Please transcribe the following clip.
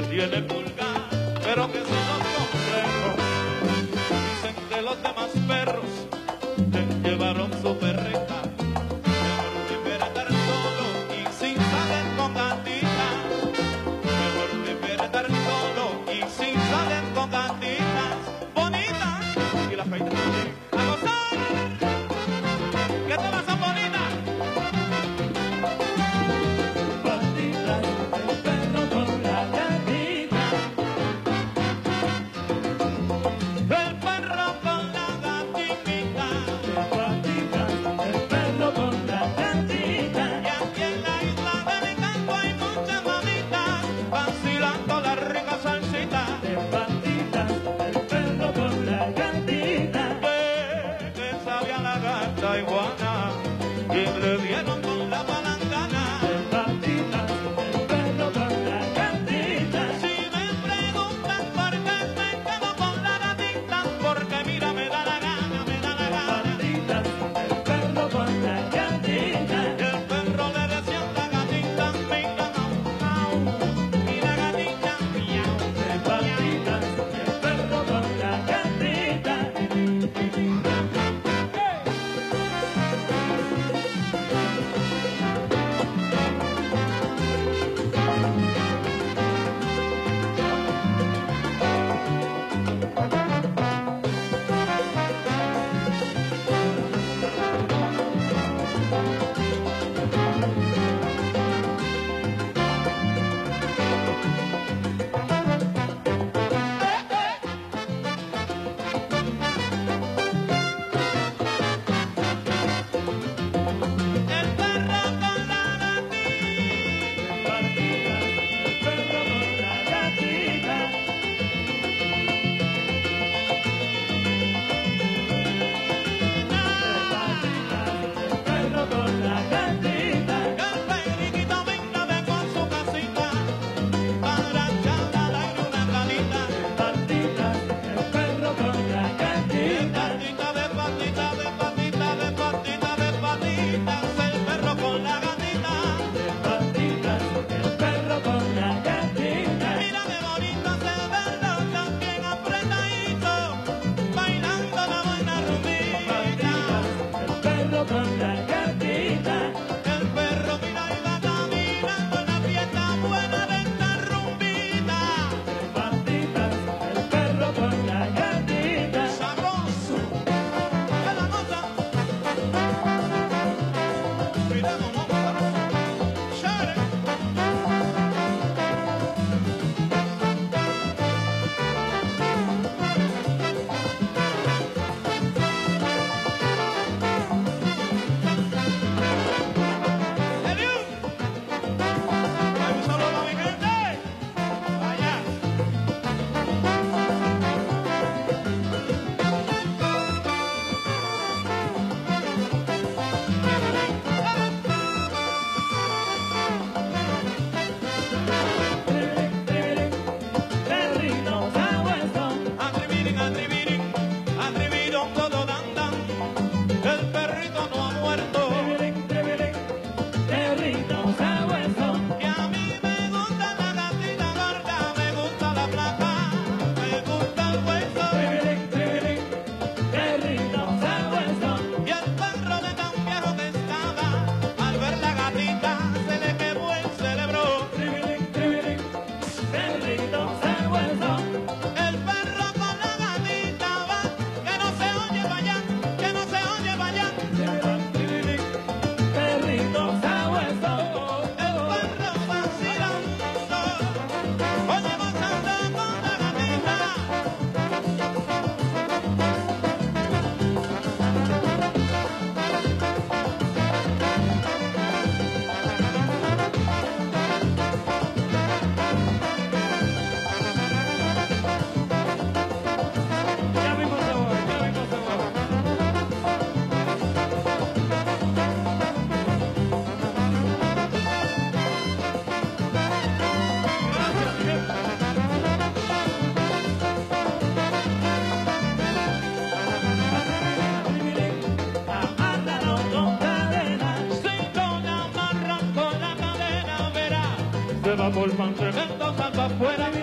de patitas, Southern that se va por pan, tremendo pan para afuera.